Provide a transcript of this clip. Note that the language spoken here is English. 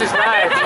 is nice.